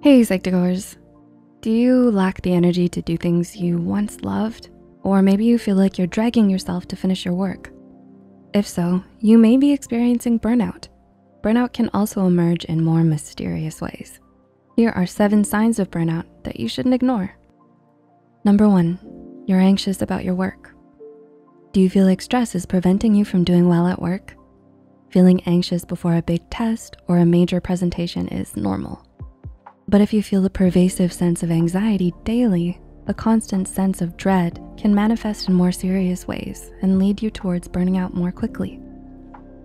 Hey, Psych2Goers. Do you lack the energy to do things you once loved? Or maybe you feel like you're dragging yourself to finish your work. If so, you may be experiencing burnout. Burnout can also emerge in more mysterious ways. Here are seven signs of burnout that you shouldn't ignore. Number one, you're anxious about your work. Do you feel like stress is preventing you from doing well at work? Feeling anxious before a big test or a major presentation is normal. But if you feel a pervasive sense of anxiety daily, a constant sense of dread can manifest in more serious ways and lead you towards burning out more quickly.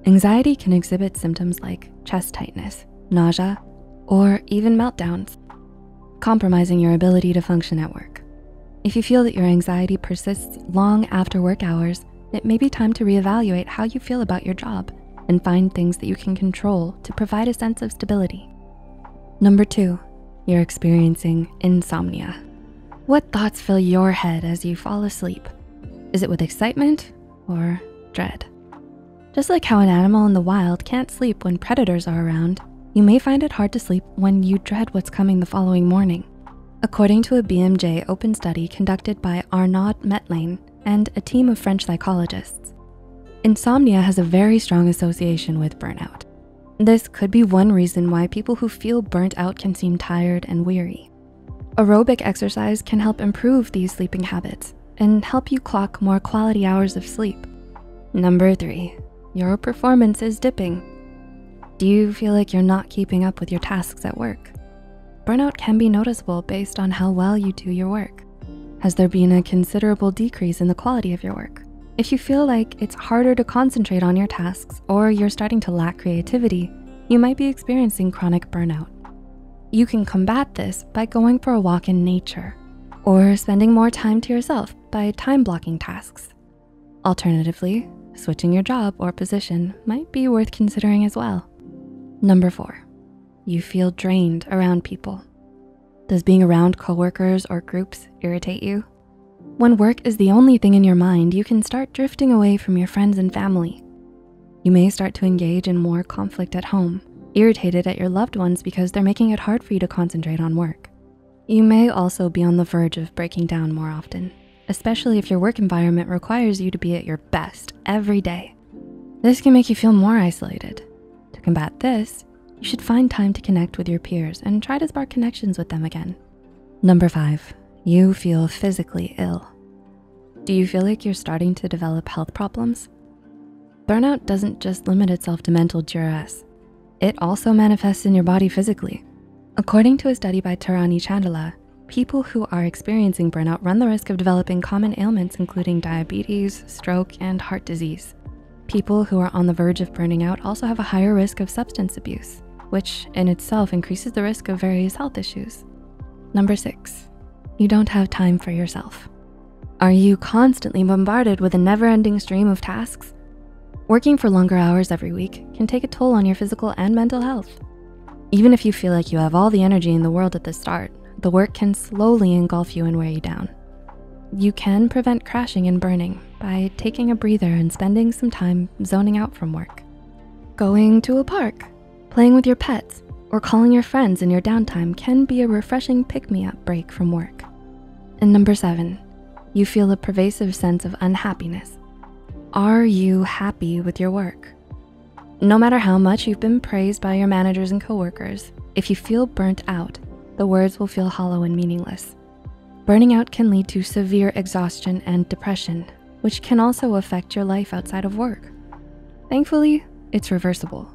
Anxiety can exhibit symptoms like chest tightness, nausea, or even meltdowns, compromising your ability to function at work. If you feel that your anxiety persists long after work hours, it may be time to reevaluate how you feel about your job and find things that you can control to provide a sense of stability. Number two, you're experiencing insomnia. What thoughts fill your head as you fall asleep? Is it with excitement or dread? Just like how an animal in the wild can't sleep when predators are around, you may find it hard to sleep when you dread what's coming the following morning. According to a BMJ open study conducted by Arnaud Metlaine and a team of French psychologists, insomnia has a very strong association with burnout. This could be one reason why people who feel burnt out can seem tired and weary. Aerobic exercise can help improve these sleeping habits and help you clock more quality hours of sleep. Number three, your performance is dipping. Do you feel like you're not keeping up with your tasks at work? Burnout can be noticeable based on how well you do your work. Has there been a considerable decrease in the quality of your work? If you feel like it's harder to concentrate on your tasks or you're starting to lack creativity, you might be experiencing chronic burnout. You can combat this by going for a walk in nature or spending more time to yourself by time blocking tasks. Alternatively, switching your job or position might be worth considering as well. Number four, you feel drained around people. Does being around coworkers or groups irritate you? When work is the only thing in your mind, you can start drifting away from your friends and family. You may start to engage in more conflict at home irritated at your loved ones because they're making it hard for you to concentrate on work. You may also be on the verge of breaking down more often, especially if your work environment requires you to be at your best every day. This can make you feel more isolated. To combat this, you should find time to connect with your peers and try to spark connections with them again. Number five, you feel physically ill. Do you feel like you're starting to develop health problems? Burnout doesn't just limit itself to mental duress it also manifests in your body physically. According to a study by Tarani Chandola, people who are experiencing burnout run the risk of developing common ailments including diabetes, stroke, and heart disease. People who are on the verge of burning out also have a higher risk of substance abuse, which in itself increases the risk of various health issues. Number six, you don't have time for yourself. Are you constantly bombarded with a never ending stream of tasks? Working for longer hours every week can take a toll on your physical and mental health. Even if you feel like you have all the energy in the world at the start, the work can slowly engulf you and wear you down. You can prevent crashing and burning by taking a breather and spending some time zoning out from work. Going to a park, playing with your pets, or calling your friends in your downtime can be a refreshing pick-me-up break from work. And number seven, you feel a pervasive sense of unhappiness are you happy with your work? No matter how much you've been praised by your managers and coworkers, if you feel burnt out, the words will feel hollow and meaningless. Burning out can lead to severe exhaustion and depression, which can also affect your life outside of work. Thankfully, it's reversible.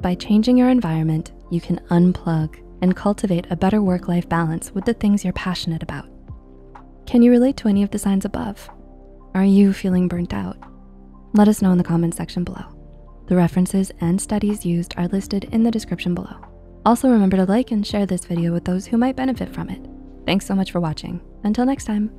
By changing your environment, you can unplug and cultivate a better work-life balance with the things you're passionate about. Can you relate to any of the signs above? Are you feeling burnt out? Let us know in the comments section below. The references and studies used are listed in the description below. Also remember to like and share this video with those who might benefit from it. Thanks so much for watching. Until next time.